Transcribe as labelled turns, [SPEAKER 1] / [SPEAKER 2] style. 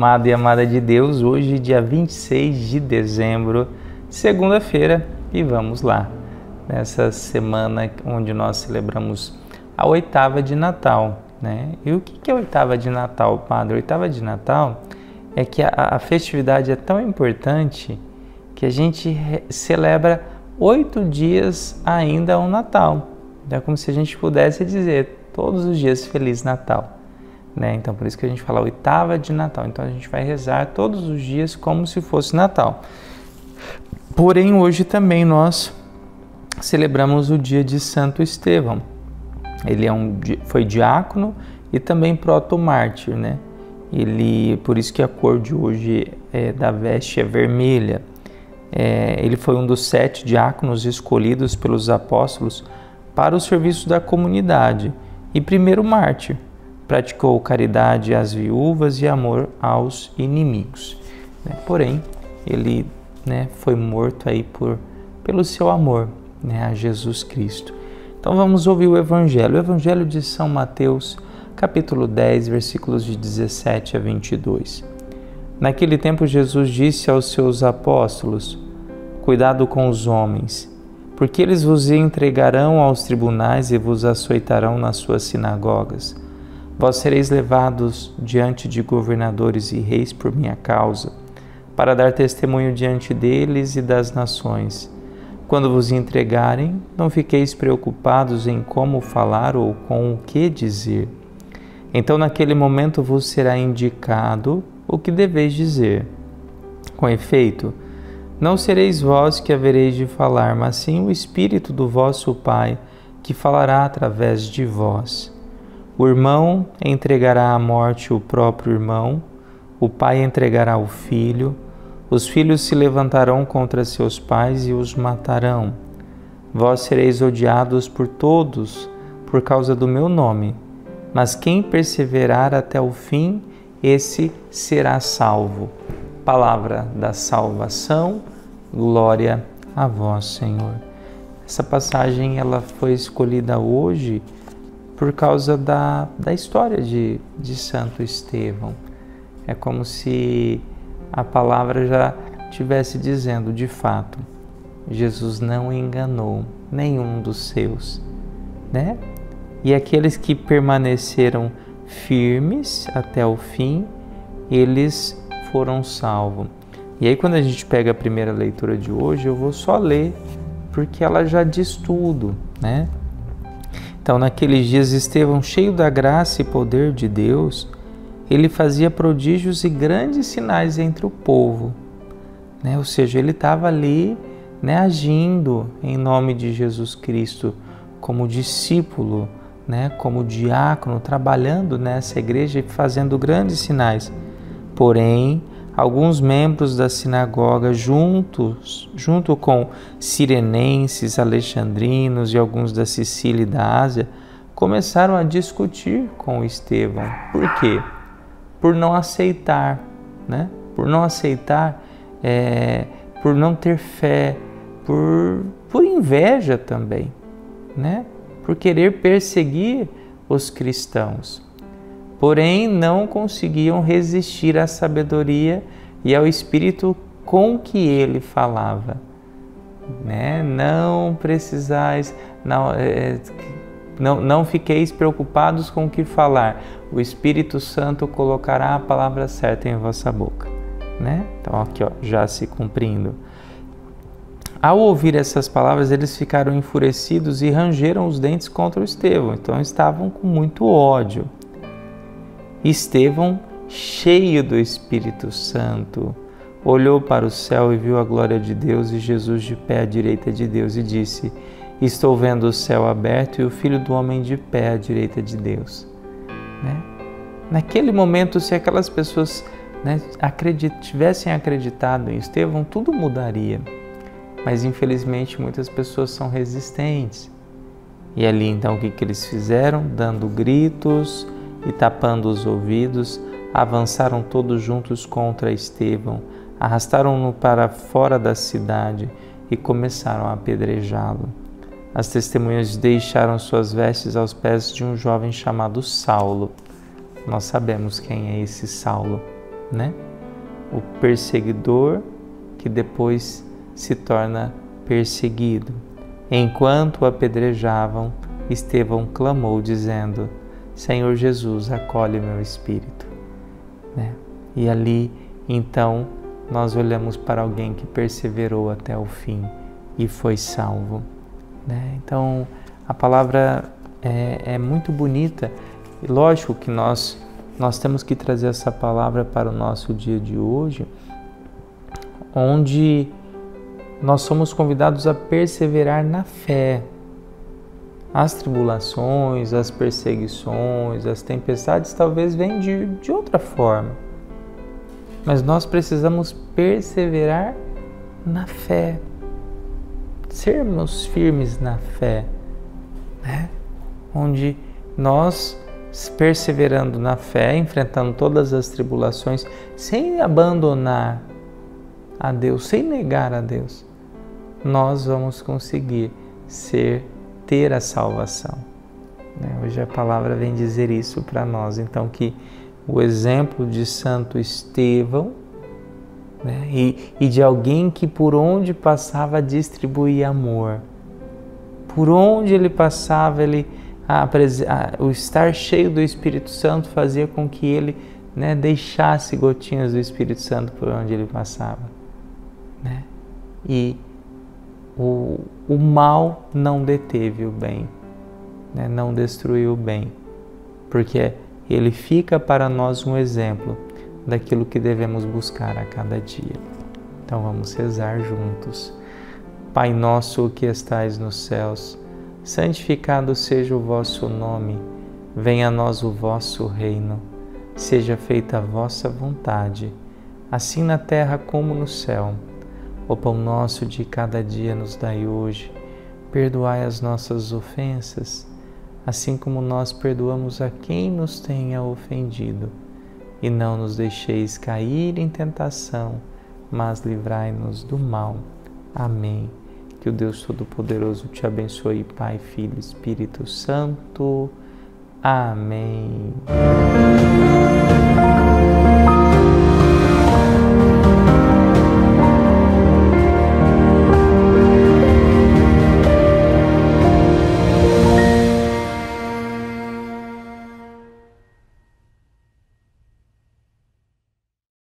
[SPEAKER 1] Amado e amada de Deus, hoje, dia 26 de dezembro, segunda-feira, e vamos lá, nessa semana onde nós celebramos a oitava de Natal. Né? E o que é a oitava de Natal, Padre? A oitava de Natal é que a, festividade é tão importante que a gente celebra oito dias ainda o Natal. É como se a gente pudesse dizer todos os dias Feliz Natal. Né? Então, por isso que a gente fala oitava de Natal. Então, a gente vai rezar todos os dias como se fosse Natal. Porém, hoje também nós celebramos o dia de Santo Estevão. Ele é um, foi diácono e também proto-mártir, né? Ele, por isso que a cor de hoje é, da veste é vermelha. É, ele foi um dos sete diáconos escolhidos pelos apóstolos para o serviço da comunidade e primeiro mártir praticou caridade às viúvas e amor aos inimigos. Né? Porém, ele né, foi morto aí por, pelo seu amor né, a Jesus Cristo. Então vamos ouvir o Evangelho, o Evangelho de São Mateus, capítulo 10, versículos de 17 a 22. Naquele tempo Jesus disse aos seus apóstolos: Cuidado com os homens, porque eles vos entregarão aos tribunais e vos açoitarão nas suas sinagogas Vós sereis levados diante de governadores e reis por minha causa, para dar testemunho diante deles e das nações. Quando vos entregarem, não fiqueis preocupados em como falar ou com o que dizer. Então, naquele momento, vos será indicado o que deveis dizer. Com efeito, não sereis vós que havereis de falar, mas sim o Espírito do vosso Pai, que falará através de vós. O irmão entregará à morte o próprio irmão, o pai entregará o filho, os filhos se levantarão contra seus pais e os matarão. Vós sereis odiados por todos por causa do meu nome, mas quem perseverar até o fim, esse será salvo. Palavra da salvação, glória a vós, Senhor. Essa passagem ela foi escolhida hoje por causa da, da história de, de Santo Estevão. É como se a palavra já estivesse dizendo, de fato, Jesus não enganou nenhum dos seus, né? E aqueles que permaneceram firmes até o fim, eles foram salvos. E aí quando a gente pega a primeira leitura de hoje, eu vou só ler porque ela já diz tudo, né? Então, naqueles dias, Estevão, cheio da graça e poder de Deus, ele fazia prodígios e grandes sinais entre o povo. Né? Ou seja, ele estava ali né, agindo em nome de Jesus Cristo como discípulo, né, como diácono, trabalhando nessa igreja e fazendo grandes sinais. Porém, alguns membros da sinagoga, juntos, junto com sirenenses, alexandrinos e alguns da Sicília e da Ásia, começaram a discutir com Estevão. Por quê? Por não aceitar, né? Por não aceitar, é, por não ter fé, por, por inveja também, né? Por querer perseguir os cristãos porém não conseguiam resistir à sabedoria e ao espírito com que ele falava. Né? Não precisais, não, é, não, não fiqueis preocupados com o que falar, o Espírito Santo colocará a palavra certa em vossa boca. Né? Então, aqui, ó, já se cumprindo. Ao ouvir essas palavras, eles ficaram enfurecidos e rangeram os dentes contra o Estevão. Então, estavam com muito ódio. Estevão, cheio do Espírito Santo, olhou para o céu e viu a glória de Deus e Jesus de pé à direita de Deus e disse: Estou vendo o céu aberto e o Filho do Homem de pé à direita de Deus. Né? Naquele momento, se aquelas pessoas né, acredit tivessem acreditado em Estevão, tudo mudaria. Mas infelizmente muitas pessoas são resistentes. E ali então o que, que eles fizeram? Dando gritos, e tapando os ouvidos, avançaram todos juntos contra Estevão, arrastaram-no para fora da cidade e começaram a apedrejá-lo. As testemunhas deixaram suas vestes aos pés de um jovem chamado Saulo. Nós sabemos quem é esse Saulo, né? O perseguidor que depois se torna perseguido. Enquanto o apedrejavam, Estevão clamou, dizendo: Senhor Jesus, acolhe meu espírito. Né? E ali, então, nós olhamos para alguém que perseverou até o fim e foi salvo. Né? Então, a palavra é, é muito bonita e lógico que nós, nós temos que trazer essa palavra para o nosso dia de hoje, onde nós somos convidados a perseverar na fé. As tribulações, as perseguições, as tempestades talvez venham de, de outra forma. Mas nós precisamos perseverar na fé. Sermos firmes na fé, né? Onde nós perseverando na fé, enfrentando todas as tribulações, sem abandonar a Deus, sem negar a Deus, nós vamos conseguir ser ter a salvação. Né? Hoje a palavra vem dizer isso para nós, então que o exemplo de Santo Estevão né? e, e de alguém que por onde passava distribuía amor, por onde ele passava ele a, a, o estar cheio do Espírito Santo fazia com que ele né, deixasse gotinhas do Espírito Santo por onde ele passava. Né? E o, o mal não deteve o bem, né? não destruiu o bem, porque ele fica para nós um exemplo daquilo que devemos buscar a cada dia. Então vamos rezar juntos. Pai nosso que estais nos céus, santificado seja o vosso nome, venha a nós o vosso reino, seja feita a vossa vontade, assim na terra como no céu. O pão nosso de cada dia nos dai hoje, perdoai as nossas ofensas, assim como nós perdoamos a quem nos tenha ofendido. E não nos deixeis cair em tentação, mas livrai-nos do mal. Amém. Que o Deus Todo-Poderoso te abençoe, Pai, Filho, Espírito Santo. Amém.